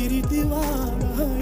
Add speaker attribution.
Speaker 1: Nilitiwana haina